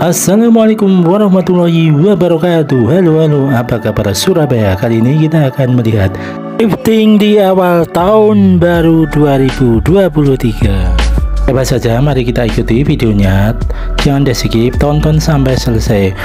Assalamualaikum warahmatullahi wabarakatuh. Halo halo apa kabar Surabaya? Kali ini kita akan melihat Lifting di awal tahun baru 2023 Coba saja? Mari kita ikuti videonya. Jangan di skip tonton sampai selesai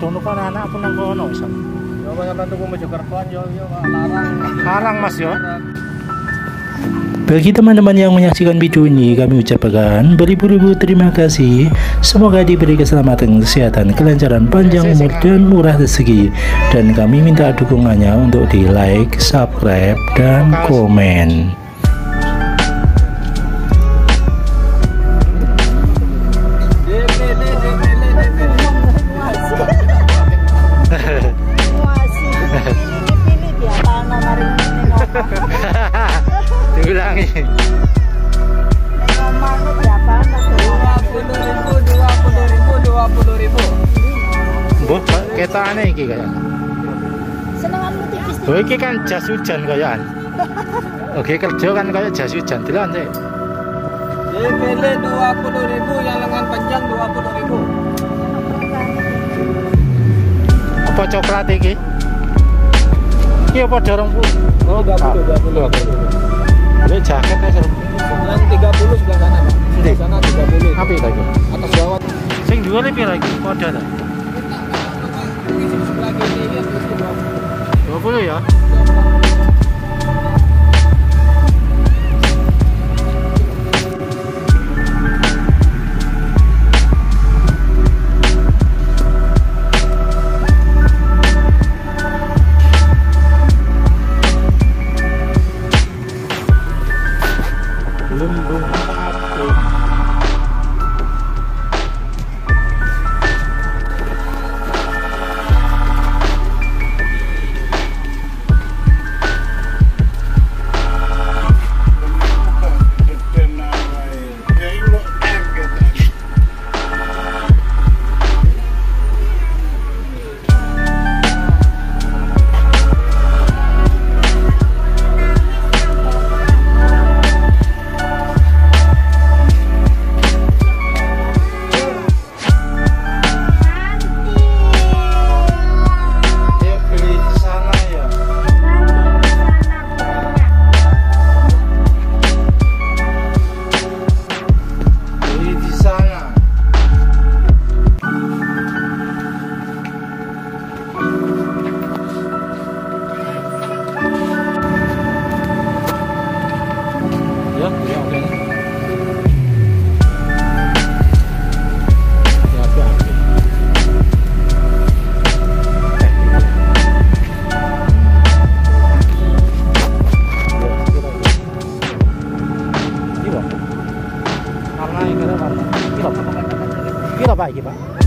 Ya, kadang kan anak pun nang kono iso Larang mas ya bagi teman-teman yang menyaksikan video ini, kami ucapkan beribu-ribu terima kasih. Semoga diberi keselamatan, kesehatan, kelancaran, panjang umur, dan murah rezeki. Dan kami minta dukungannya untuk di like, subscribe, dan komen. Bu, ketane iki kaya. Senenganmu tipis Bu iki kan jas hujan kayaan. Oke, kerja kan kayak jas hujan. Dilan sih. DPL 20 ribu yang lengan panjang 20 ribu Apa coklat iki? Iki apa dorong, Bu? Oh 20 20 Ini jaketnya seru. Yang 30 sebelah sana pak Endi? Sebelah sana 30 Apa itu iki? Atas bawah Sing dhuwur iki pira iki? Padha ta? Sebelah kiri ya terus ke bawah 20 ya? 一个半一半